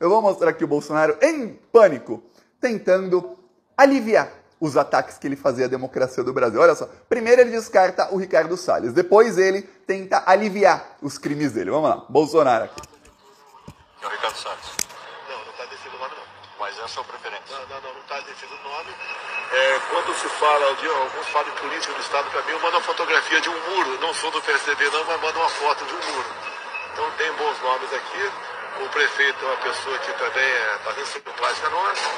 Eu vou mostrar aqui o Bolsonaro em pânico, tentando aliviar os ataques que ele fazia à democracia do Brasil. Olha só, primeiro ele descarta o Ricardo Salles, depois ele tenta aliviar os crimes dele. Vamos lá, Bolsonaro aqui. É o Ricardo Salles. Não, não está definido o nome, não. Mas é a sua preferência. Não, não, não, não está definido o nome. É, quando se fala, de, alguns falam de política do Estado, para mim, eu mando uma fotografia de um muro. Não sou do PSDB, não, mas mando uma foto de um muro. Então tem bons nomes aqui. O prefeito é uma pessoa que também está é, tá simpática nossa.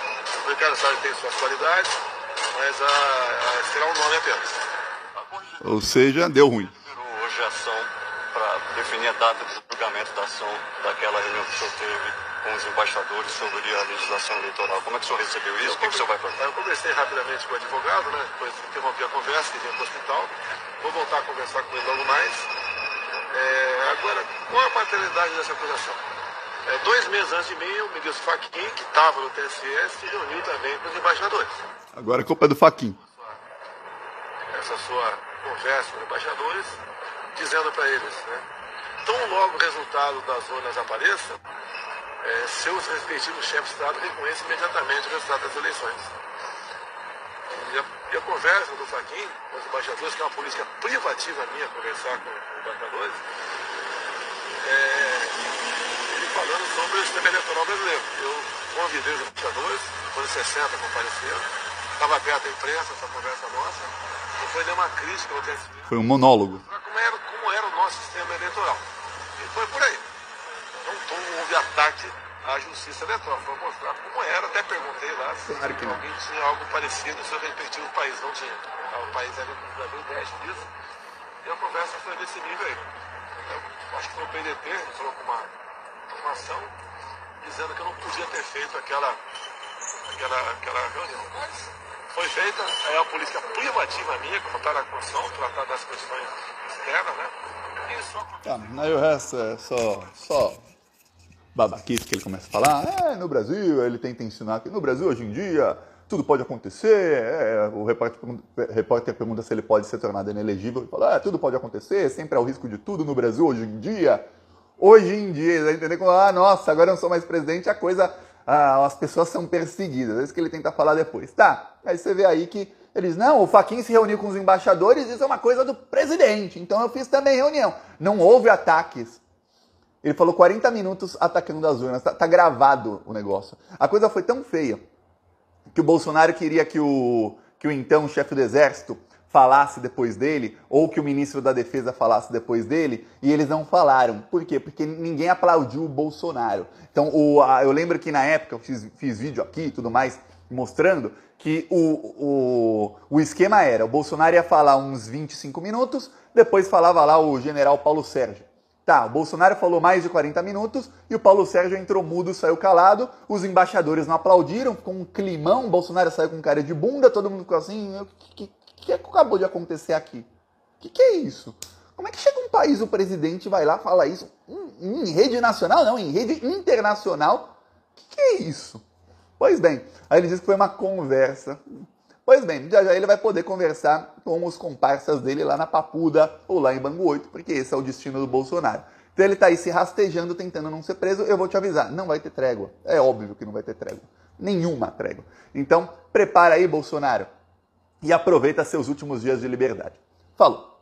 O Ricardo Salles tem suas qualidades, mas a, a, será um nome apenas. Ou seja, deu ruim. Hoje a ação para definir a data de julgamento da ação daquela reunião que o senhor teve com os embaixadores sobre a legislação eleitoral. Como é que o senhor recebeu isso? o que, que o senhor vai fazer? Eu conversei rapidamente com o advogado, né? depois interrompi a conversa, que vinha para o hospital. Vou voltar a conversar com ele logo mais. É, agora, qual a paternidade dessa acusação? É, dois meses antes de mim, o ministro Fachin, que estava no TSE, se reuniu também com os embaixadores. Agora a culpa é do Fachin. Essa sua conversa com os embaixadores, dizendo para eles, né? Tão logo o resultado das urnas apareça, é, seus respectivos chefes de Estado reconhecem imediatamente o resultado das eleições. E a, e a conversa do Fachin com os embaixadores, que é uma política privativa minha, conversar com os embaixadores, é, eleitoral brasileiro. Eu convidei os embaixadores, foram 60 compareceram, estava aberta a imprensa, essa conversa nossa, não foi nenhuma crítica. Foi um monólogo. Como era, como era o nosso sistema eleitoral. E foi por aí. Não houve ataque à justiça eleitoral, foi mostrar como era. Até perguntei lá se claro alguém tinha algo parecido no seu respectivo país. Não tinha. O país era bem teste disso. E a conversa foi desse nível aí. Eu acho que foi o PDT, falou com uma informação dizendo que eu não podia ter feito aquela, aquela, aquela reunião. Foi feita, é a política privativa minha, está na Constituição, tratar das questões externas, né? E só... Tá, aí o resto é só, só babaquice que ele começa a falar. É, no Brasil, ele tenta ensinar que no Brasil hoje em dia tudo pode acontecer. É, o repórter, repórter pergunta se ele pode ser tornado inelegível. Ele fala, é, tudo pode acontecer, sempre há o risco de tudo no Brasil hoje em dia. Hoje em dia, vai entender como, ah, nossa, agora eu não sou mais presidente, a coisa, ah, as pessoas são perseguidas. É isso que ele tenta falar depois. Tá, aí você vê aí que eles, não, o Faquin se reuniu com os embaixadores, isso é uma coisa do presidente, então eu fiz também reunião. Não houve ataques. Ele falou 40 minutos atacando as urnas, tá, tá gravado o negócio. A coisa foi tão feia que o Bolsonaro queria que o, que o então chefe do exército falasse depois dele, ou que o ministro da Defesa falasse depois dele, e eles não falaram. Por quê? Porque ninguém aplaudiu o Bolsonaro. Então, o, a, eu lembro que na época, eu fiz, fiz vídeo aqui e tudo mais, mostrando que o, o, o esquema era, o Bolsonaro ia falar uns 25 minutos, depois falava lá o general Paulo Sérgio. Tá, o Bolsonaro falou mais de 40 minutos e o Paulo Sérgio entrou mudo, saiu calado, os embaixadores não aplaudiram, ficou um climão, o Bolsonaro saiu com cara de bunda, todo mundo ficou assim, o que, que acabou de acontecer aqui? O que, que, é isso? Como é que chega um país, o presidente vai lá falar isso em, em rede nacional, não, em rede internacional? O que, que, é isso? Pois bem, aí ele diz que foi uma conversa. Pois bem, já já ele vai poder conversar com os comparsas dele lá na Papuda ou lá em Bangu 8, porque esse é o destino do Bolsonaro. Então ele está aí se rastejando, tentando não ser preso. Eu vou te avisar, não vai ter trégua. É óbvio que não vai ter trégua. Nenhuma trégua. Então, prepara aí, Bolsonaro e aproveita seus últimos dias de liberdade. Falou!